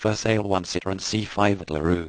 For sale one Citroen C5 at LaRue.